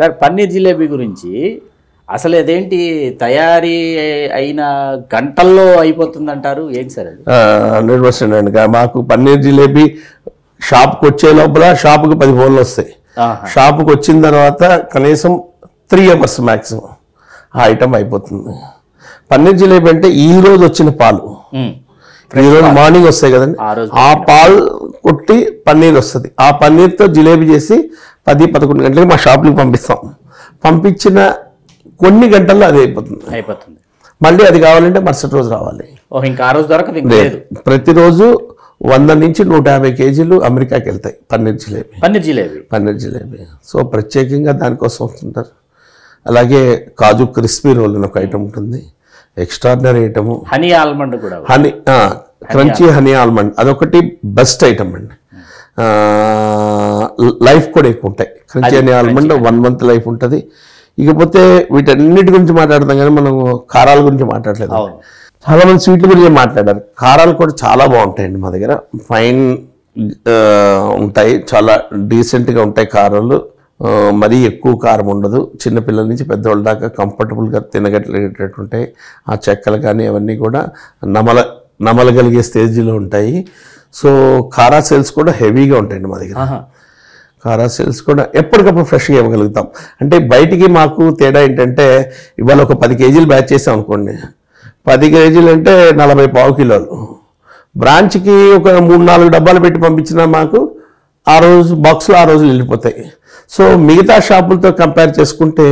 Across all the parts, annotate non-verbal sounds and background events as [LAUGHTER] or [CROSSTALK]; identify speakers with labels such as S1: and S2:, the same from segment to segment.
S1: Sir paneer jalebi గురించి అసలు అదేంటి తయారీ అయిన గంటల్లో అయిపోతుంది అంటారు ఏంటి సార్ అది?
S2: హండ్రెడ్ పర్సెంట్ అండి. మాకు పన్నీర్ జిలేబీ షాప్కి వచ్చే లోపల షాప్కి పది ఫోన్లు వస్తాయి. షాప్కి వచ్చిన తర్వాత కనీసం త్రీ అవర్స్ మ్యాక్సిమం ఆ ఐటమ్ అయిపోతుంది. పన్నీర్ జిలేబీ అంటే ఈ రోజు వచ్చిన పాలు. ఈ రోజు మార్నింగ్ వస్తాయి కదండి.
S1: ఆ
S2: పాలు కొట్టి పన్నీర్ వస్తుంది. ఆ పన్నీర్తో జిలేబీ చేసి పది పదకొండు గంటలకు మా షాప్కి పంపిస్తాం. పంపించిన కొన్ని గంటల్లో అది అయిపోతుంది.
S1: అయిపోతుంది.
S2: మళ్ళీ అది కావాలంటే మరుసటి రోజు రావాలి.
S1: ఇంకా ఆ రోజు దొరకదు లేదు.
S2: ప్రతిరోజు వంద నుంచి నూట యాభై కేజీలు అమెరికాకి వెళ్తాయి పన్నీర్ జిలేబీ.
S1: పన్నీర్ జిలేబీ.
S2: పన్నీర్ జిలేబీ. సో ప్రత్యేకంగా దానికోసం వస్తుంటారు. అలాగే కాజు క్రిస్పీ రోల్ అని ఒక ఐటమ్ ఉంటుంది. Extraordinary item.
S1: హనీ ఆల్మండ్ కూడా
S2: హనీ క్రంచీ హనీ ఆల్మండ్. అదొకటి బెస్ట్ ఐటమ్ అండి. లైఫ్ కూడా ఎక్కువ ఉంటాయి. Crunchy honey almond one month life ఉంటుంది. ఇకపోతే వీటన్నిటి గురించి మాట్లాడతాం కానీ మనం కారాల గురించి మాట్లాడలేదు. చాలా మంది స్వీట్ల గురించి మాట్లాడారు? కారాలు కూడా చాలా బాగుంటాయండి మా దగ్గర. ఫైన్ ఉంటాయి. చాలా డీసెంట్గా ఉంటాయి కారాలు. మరీ ఎక్కువ కారం ఉండదు. చిన్నపిల్లల నుంచి పెద్దవాళ్ళ దాకా కంఫర్టబుల్గా తినగలిగేటట్టు ఉంటాయి. ఆ చెక్కలు కానీ అవన్నీ కూడా నమల నమలగలిగే స్టేజ్లో ఉంటాయి. సో కారా సేల్స్ కూడా హెవీగా ఉంటాయండి మా దగ్గర. కారా సేల్స్ కూడా ఎప్పటికప్పుడు ఫ్రెష్గా ఇవ్వగలుగుతాం. అంటే బయటికి మాకు తేడా ఏంటంటే ఇవాళ ఒక పది కేజీలు బ్యాచ్ చేసాం అనుకోండి. పది కేజీలు అంటే నలభై పావు కిలోలు. బ్రాంచ్కి ఒక మూడు నాలుగు డబ్బాలు పెట్టి పంపించినా మాకు ఆ రోజు బాక్స్లో ఆ రోజులు వెళ్ళిపోతాయి సో మిగతా షాపులతో కంపేర్ చేసుకుంటే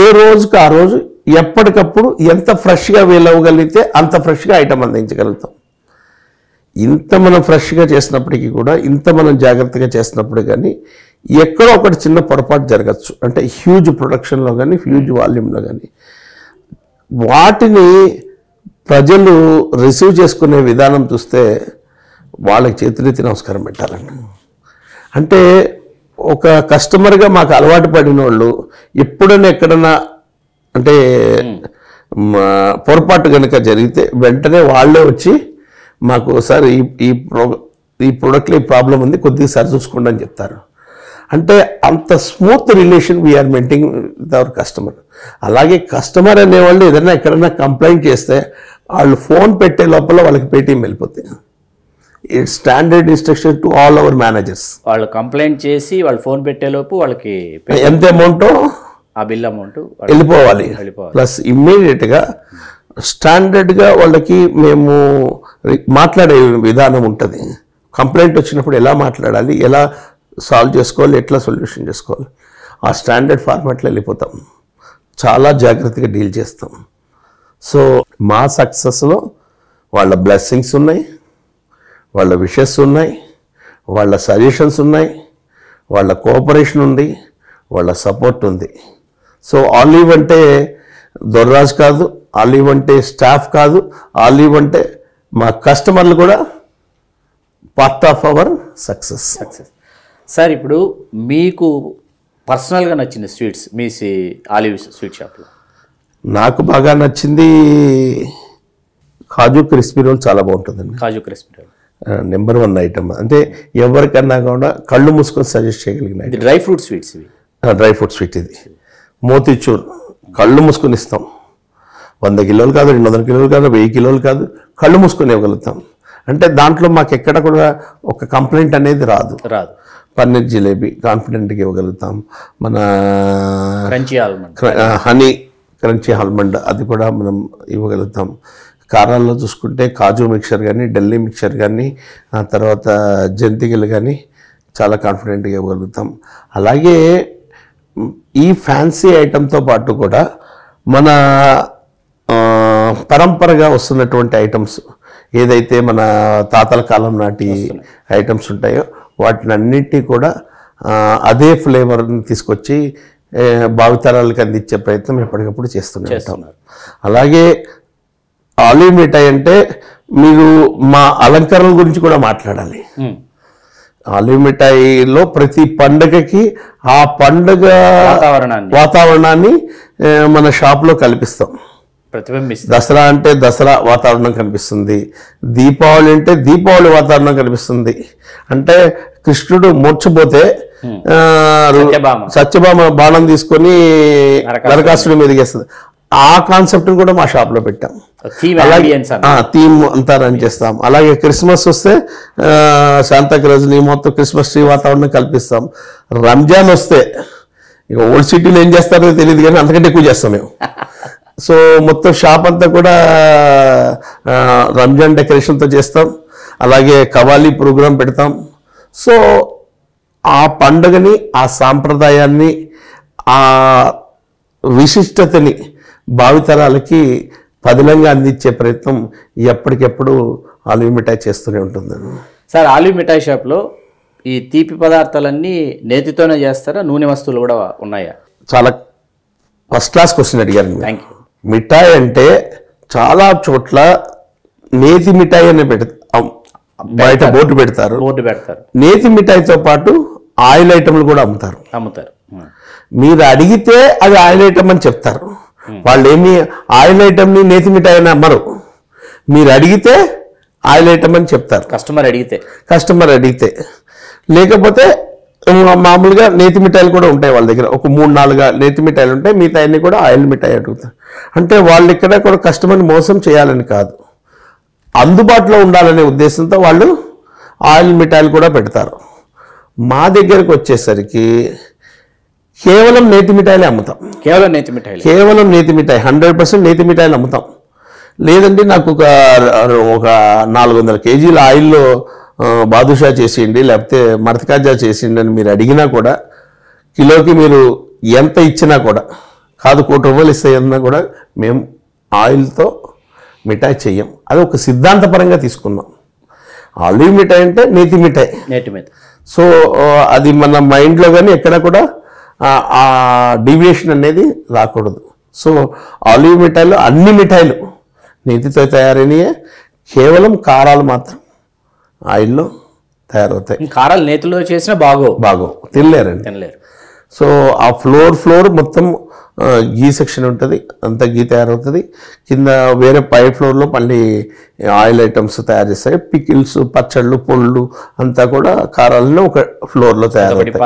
S2: ఏ రోజుకు ఆ రోజు ఎప్పటికప్పుడు ఎంత ఫ్రెష్గా వీలవ్వగలిగితే అంత ఫ్రెష్గా ఐటమ్ అందించగలుగుతాం. ఇంత మనం ఫ్రెష్గా చేసినప్పటికీ కూడా ఇంత మనం జాగ్రత్తగా చేసినప్పుడు కానీ ఎక్కడో ఒకటి చిన్న పొరపాటు జరగచ్చు. అంటే హ్యూజ్ ప్రొడక్షన్లో కానీ హ్యూజ్ వాల్యూమ్లో కానీ వాటిని ప్రజలు రిసీవ్ చేసుకునే విధానం చూస్తే వాళ్ళకి చేతులెత్తి నమస్కారం పెట్టాలండి. అంటే ఒక కస్టమర్గా మాకు అలవాటు పడిన వాళ్ళు ఎప్పుడైనా ఎక్కడన్నా అంటే మ, పొరపాటు కనుక జరిగితే వెంటనే వాళ్ళే వచ్చి మాకు సార్ ఈ ఈ ప్రో ఈ ప్రోడక్ట్లో ఈ ప్రాబ్లం ఉంది కొద్దిగా సరి చూసుకోండి అని చెప్తారు. అంటే అంత smooth relation we are maintain with our customer అలాగే కస్టమర్ అనేవాళ్ళు ఏదైనా ఎక్కడైనా కంప్లైంట్ చేస్తే వాళ్ళు ఫోన్ పెట్టే లోపల వాళ్ళకి పేటీఎం వెళ్ళిపోతాయి standard instruction to all our managers
S1: వాళ్ళు కంప్లైంట్ చేసి వాళ్ళు ఫోన్ పెట్టేలోపు వాళ్ళకి
S2: ఎంత అమౌంటో
S1: ఆ బిల్ అమౌంట్
S2: వెళ్ళిపోవాలి. ప్లస్ ఇమ్మీడియట్గా స్టాండర్డ్గా వాళ్ళకి మేము మాట్లాడే విధానం ఉంటుంది. కంప్లైంట్ వచ్చినప్పుడు ఎలా మాట్లాడాలి ఎలా సాల్వ్ చేసుకోవాలి ఎట్లా సొల్యూషన్ చేసుకోవాలి. ఆ స్టాండర్డ్ ఫార్మాట్లో వెళ్ళిపోతాం. చాలా జాగ్రత్తగా డీల్ చేస్తాం. సో మా సక్సెస్లో వాళ్ళ బ్లెస్సింగ్స్ ఉన్నాయి వాళ్ళ విషెస్ ఉన్నాయి వాళ్ళ సజెషన్స్ ఉన్నాయి వాళ్ళ కోఆపరేషన్ ఉంది వాళ్ళ సపోర్ట్ ఉంది. సో ఆలివ్ అంటే దొర్రాజ్ కాదు ఆలివ్ అంటే స్టాఫ్ కాదు ఆలివ్ అంటే మా కస్టమర్లు కూడా part of our success
S1: success sir ఇప్పుడు మీకు పర్సనల్గా నచ్చిన స్వీట్స్ మీ ఆలివ్ స్వీట్ షాప్లో
S2: నాకు బాగా నచ్చింది కాజు క్రిస్పీ రోల్ చాలా బాగుంటుందండి.
S1: కాజు క్రిస్పీ
S2: నెంబర్ వన్ ఐటమ్ అంటే ఎవరికన్నా కూడా కళ్ళు మూసుకొని సజెస్ట్ చేయగలిగిన
S1: డ్రై ఫ్రూట్ స్వీట్స్ ఇవి.
S2: డ్రై ఫ్రూట్ స్వీట్ ఇది. మోతిచూర్ కళ్ళు మూసుకొని ఇస్తాం. వంద కిలోలు కాదు రెండు వందల కిలోలు కాదు వెయ్యి కిలోలు కాదు కళ్ళు మూసుకొని ఇవ్వగలుగుతాం. అంటే దాంట్లో మాకు ఎక్కడ కూడా ఒక కంప్లైంట్ అనేది రాదు.
S1: రాదు.
S2: పన్నీర్ జిలేబీ కాన్ఫిడెంట్గా ఇవ్వగలుగుతాం. మన
S1: crunchy almond.
S2: Honey crunchy almond అది కూడా మనం ఇవ్వగలుగుతాం. కారాల్లో చూసుకుంటే కాజు మిక్చర్ కానీ ఢిల్లీ మిక్చర్ కానీ ఆ తర్వాత జంతికలు కానీ చాలా కాన్ఫిడెంట్గా ఇవ్వగలుగుతాం. అలాగే ఈ ఫ్యాన్సీ ఐటెంతో పాటు కూడా మన పరంపరగా వస్తున్నటువంటి ఐటమ్స్ ఏదైతే మన తాతల కాలం నాటి ఐటమ్స్ ఉంటాయో వాటిని అన్నిటినీ కూడా అదే ఫ్లేవర్ని తీసుకొచ్చి భావితరాలకు అందించే ప్రయత్నం ఎప్పటికప్పుడు చేస్తూనే ఉంటాం. అలాగే ఆలివ్ మిఠాయి అంటే మీరు మా అలంకరణ గురించి కూడా మాట్లాడాలి. ఆలివ్ మిఠాయిలో ప్రతి పండగకి ఆ పండగ
S1: వాతావరణాన్ని.
S2: మన షాప్లో కల్పిస్తాం.
S1: ప్రతిబింబిస్తుంది.
S2: దసరా అంటే దసరా వాతావరణం కనిపిస్తుంది. దీపావళి అంటే దీపావళి వాతావరణం కనిపిస్తుంది. అంటే కృష్ణుడు మూర్చపోతే
S1: సత్యభామ.
S2: బాణం తీసుకొని నరకాసుడి మీద వేస్తుంది ఆ కాన్సెప్ట్ కూడా మా షాప్లో పెట్టాం
S1: థీమ్
S2: అంతా రన్ చేస్తాం. అలాగే క్రిస్మస్ వస్తే ఆ, శాంతాక్రజ్ని మొత్తం క్రిస్మస్ ట్రీ వాతావరణం కల్పిస్తాం. రంజాన్ వస్తే ఇక ఓల్డ్ సిటీలో ఏం చేస్తారో తెలియదు కానీ అంతకంటే ఎక్కువ చేస్తాం మేము. [LAUGHS] సో మొత్తం షాప్ అంతా కూడా రంజాన్ డెకరేషన్తో చేస్తాం. అలాగే కవాలి ప్రోగ్రాం పెడతాం. సో ఆ పండుగని ఆ సాంప్రదాయాన్ని ఆ విశిష్టతని భావితరాలకి పదిలంగా అందించే ప్రయత్నం ఎప్పటికెప్పుడు ఆలివ్ మిఠాయి చేస్తూనే ఉంటుంది.
S1: సార్ ఆలూ మిఠాయి షాప్లో ఈ తీపి పదార్థాలన్నీ నేతితోనే చేస్తారా? నూనె వస్తువులు కూడా ఉన్నాయా?
S2: చాలా ఫస్ట్ క్లాస్ క్వశ్చన్ అడిగారు.
S1: థ్యాంక్ యూ
S2: మిఠాయి అంటే చాలా చోట్ల నేతి మిఠాయి అని పెడతాం బయట బోర్డు పెడతారు.
S1: బోర్డు పెడతారు.
S2: నేతి మిఠాయితో పాటు ఆయిల్ ఐటమ్లు కూడా అమ్ముతారు.
S1: అమ్ముతారు.
S2: మీరు అడిగితే అది ఆయిల్ ఐటమ్ అని చెప్తారు. వాళ్ళు ఏమి ఆయిల్ ఐటమ్ని నేతి మిఠాయి అని అమ్మరు. మీరు అడిగితే ఆయిల్ ఐటమ్ అని చెప్తారు.
S1: కస్టమర్ అడిగితే.
S2: కస్టమర్ అడిగితే. లేకపోతే మామూలుగా నేతి మిఠాయిలు కూడా ఉంటాయి వాళ్ళ దగ్గర. ఒక మూడు నాలుగు నేతి మిఠాయిలు ఉంటాయి. మిగతా అన్ని కూడా ఆయిల్ మిఠాయి అడుగుతారు. అంటే వాళ్ళు ఇక్కడ కూడా కస్టమర్ని మోసం చేయాలని కాదు. అందుబాటులో ఉండాలనే ఉద్దేశంతో వాళ్ళు ఆయిల్ మిఠాయిలు కూడా పెడతారు. మా దగ్గరకు వచ్చేసరికి కేవలం నేతి మిఠాయిలే అమ్ముతాం.
S1: కేవలం నేతి మిఠాయిలు.
S2: కేవలం నేతి మిఠాయి హండ్రెడ్ పర్సెంట్ నేతి మిఠాయిలు అమ్ముతాం. లేదంటే నాకు ఒక ఒక నాలుగు వందల కేజీల ఆయిల్లో బాదుషా చేసేయండి లేకపోతే మరతకాజా చేసేయండి అని మీరు అడిగినా కూడా కిలోకి మీరు ఎంత ఇచ్చినా కూడా కాదు కోటి రూపాయలు ఇస్తాయన్నా కూడా మేము ఆయిల్తో మిఠాయి చెయ్యం. అది ఒక సిద్ధాంతపరంగా తీసుకున్నాం. ఆలివ్ మిఠాయి అంటే నేతి మిఠాయి.
S1: నేతి మీద
S2: సో అది మన మైండ్లో కానీ ఎక్కడ కూడా ఆ- డీవియేషన్ అనేది రాకూడదు. సో ఆలివ్ మిఠాయిలు అన్ని మిఠాయిలు నేతితో తయారైనయే. కేవలం కారాలు మాత్రం ఆయిల్లో తయారవుతాయి.
S1: కారాలు నేతిలో చేసినా బాగో
S2: బాగో తినలేరండి.
S1: తినలేరు.
S2: సో ఆ ఫ్లోర్ ఫ్లోర్ మొత్తం గీ సెక్షన్ ఉంటుంది అంతా గీ తయారవుతుంది. కింద వేరే పై ఫ్లోర్లో మళ్ళీ ఆయిల్ ఐటమ్స్ తయారు చేస్తాయి. పికిల్స్ పచ్చళ్ళు పొళ్ళు అంతా కూడా కారాలను ఒక ఫ్లోర్లో తయారవుతాయి.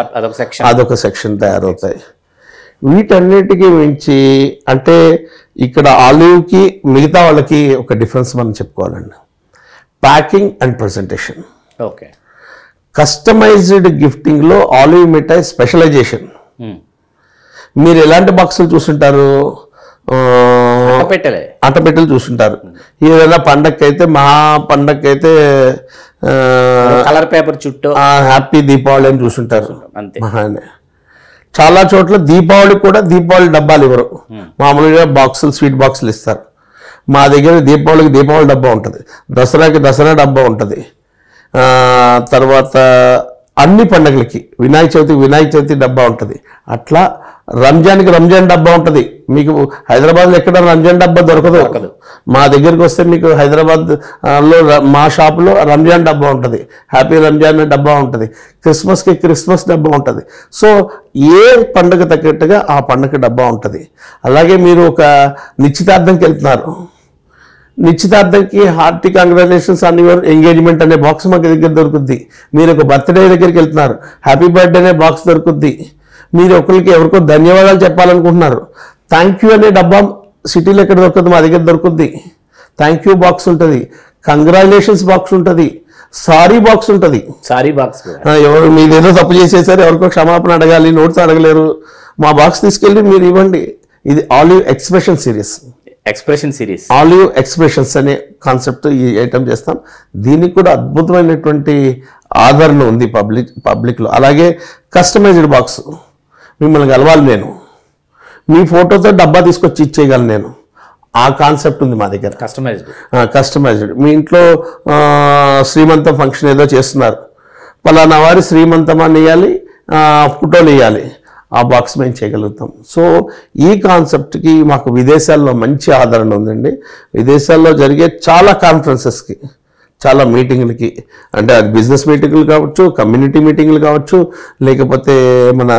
S1: అదొక సెక్షన్.
S2: తయారవుతాయి. వీటన్నిటికీ మించి అంటే ఇక్కడ ఆలివ్కి మిగతా వాళ్ళకి ఒక డిఫరెన్స్ మనం చెప్పుకోవాలండి. Packing and presentation.
S1: Okay.
S2: Customised గిఫ్టింగ్లో Olive mithai specialisation. మీరు ఎలాంటి బాక్సులు చూస్తుంటారు?
S1: పెట్టలే
S2: అట్టపెట్టెలు. చూస్తుంటారు. ఏదైనా పండగకి అయితే మహా పండగకి అయితే
S1: కలర్ పేపర్ చుట్టూ.
S2: హ్యాపీ దీపావళి అని చూస్తుంటారు.
S1: అంతే.
S2: మహానే. చాలా చోట్ల దీపావళికి కూడా దీపావళి డబ్బాలు ఇవ్వరు. మామూలుగా బాక్సులు స్వీట్ బాక్సులు ఇస్తారు. మా దగ్గర దీపావళికి దీపావళి డబ్బా ఉంటుంది. దసరాకి దసరా డబ్బా ఉంటుంది. తర్వాత అన్ని పండగలకి వినాయక చవితికి వినాయక చవితి డబ్బా ఉంటుంది. అట్లా రంజాన్కి రంజాన్ డబ్బా ఉంటుంది. మీకు హైదరాబాద్లో ఎక్కడ రంజాన్ డబ్బా దొరకదు. మా దగ్గరికి వస్తే మీకు హైదరాబాద్ ఆ, లో ర- మా షాపులో రంజాన్ డబ్బా ఉంటుంది. హ్యాపీ రంజాన్ డబ్బా ఉంటుంది. క్రిస్మస్కి క్రిస్మస్ డబ్బా ఉంటుంది. సో ఏ పండుగ తగ్గట్టుగా ఆ పండుగ డబ్బా ఉంటుంది. అలాగే మీరు ఒక నిశ్చితార్థంకి వెళ్తున్నారు. నిశ్చితార్థంకి hearty congratulations on your engagement అనే బాక్స్ మాకు దగ్గర దొరుకుద్ది. మీరు ఒక బర్త్డే దగ్గరికి వెళ్తున్నారు. హ్యాపీ బర్త్డే అనే బాక్స్ దొరుకుద్ది. మీరు ఒకరికి ఎవరికో ధన్యవాదాలు చెప్పాలనుకుంటున్నారు. థ్యాంక్ యూ అనే డబ్బా సిటీలో ఎక్కడ దొరుకుతుంది? మా దగ్గర దొరుకుద్ది. థ్యాంక్ యూ బాక్స్ ఉంటుంది. కంగ్రాచులేషన్స్ బాక్స్ ఉంటుంది. సారీ బాక్స్ ఉంటుంది.
S1: సారీ బాక్స్
S2: ఎవరు మీరు ఏదో తప్పు చేసేసారు ఎవరికో క్షమాపణ అడగాలి నోట్స్ అడగలేరు. మా బాక్స్ తీసుకెళ్ళి మీరు ఇవ్వండి. ఇది Olive expression series
S1: expression series
S2: Olive expressions అనే కాన్సెప్ట్ ఈ ఐటమ్ చేస్తాం. దీనికి కూడా అద్భుతమైనటువంటి ఆదరణ ఉంది పబ్లిక్ పబ్లిక్లో అలాగే కస్టమైజ్డ్ బాక్స్ మిమ్మల్ని కలవాలి నేను. మీ ఫోటోతో డబ్బా తీసుకొచ్చి ఇచ్చేయగలను నేను. ఆ కాన్సెప్ట్ ఉంది మా దగ్గర.
S1: కస్టమైజ్డ్
S2: కస్టమైజ్డ్ మీ ఇంట్లో శ్రీమంతం ఫంక్షన్ ఏదో చేస్తున్నారు. పలానా వారి శ్రీమంతం అని ఇవ్వాలి ఫోటోలు ఇవ్వాలి ఆ బాక్స్ మేము చేయగలుగుతాం. సో ఈ కాన్సెప్ట్కి మాకు విదేశాల్లో మంచి ఆదరణ ఉందండి. విదేశాల్లో జరిగే చాలా కాన్ఫరెన్సెస్కి చాలా మీటింగ్లకి అంటే అది బిజినెస్ మీటింగ్లు కావచ్చు కమ్యూనిటీ మీటింగ్లు కావచ్చు లేకపోతే మన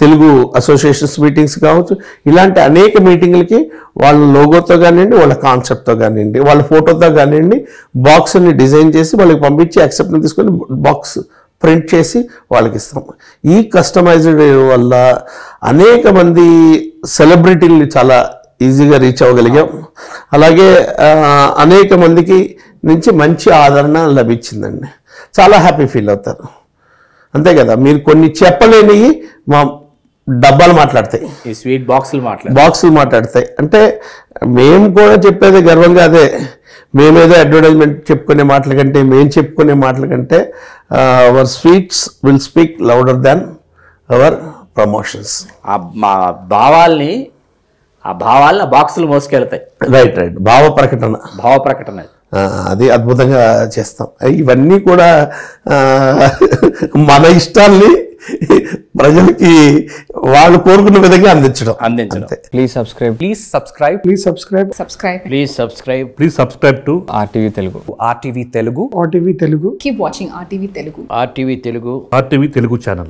S2: తెలుగు అసోసియేషన్స్ మీటింగ్స్ కావచ్చు ఇలాంటి అనేక మీటింగ్లకి వాళ్ళ లోగోతో కానివ్వండి వాళ్ళ కాన్సెప్ట్తో కానివ్వండి వాళ్ళ ఫోటోతో కానివ్వండి బాక్స్ని డిజైన్ చేసి వాళ్ళకి పంపించి యాక్సెప్ట్ని తీసుకొని బాక్స్ ప్రింట్ చేసి వాళ్ళకి ఇస్తాం ఈ కస్టమైజ్డ్ వల్ల అనేక మంది సెలబ్రిటీల్ని చాలా ఈజీగా రీచ్ అవ్వగలిగాం. అలాగే అనేక మందికి నుంచి మంచి ఆదరణ లభించిందండి. చాలా హ్యాపీ ఫీల్ అవుతారు. అంతే కదా మీరు కొన్ని చెప్పలేనివి మా డబ్బాలు మాట్లాడతాయి.
S1: ఈ స్వీట్ బాక్సులు మాట్లాడు
S2: బాక్సులు మాట్లాడతాయి. అంటే మేము కూడా చెప్పేది గర్వంగా అదే. మేమేదో అడ్వర్టైజ్మెంట్ చెప్పుకునే మాటల కంటే మేము చెప్పుకునే మాటల కంటే our sweets will speak louder than our promotions
S1: ఆ మా భావాల్ని ఆ భావాల్ని బాక్సులు మోసుకెళ్తాయి.
S2: రైట్ రైట్ భావ ప్రకటన.
S1: భావ ప్రకటన. అది.
S2: అద్భుతంగా చేస్తాం. ఇవన్నీ కూడా మన ఇష్టాల్ని ప్రజలకి వాళ్ళు కోరుకున్న విధంగా అందించడం.
S1: అందించడం.
S3: Please subscribe
S4: please subscribe
S5: please subscribe
S6: subscribe
S1: please subscribe
S4: please subscribe
S3: to RTV
S4: Telugu RTV Telugu
S5: RTV Telugu
S6: keep watching RTV Telugu
S1: RTV Telugu
S4: RTV Telugu channel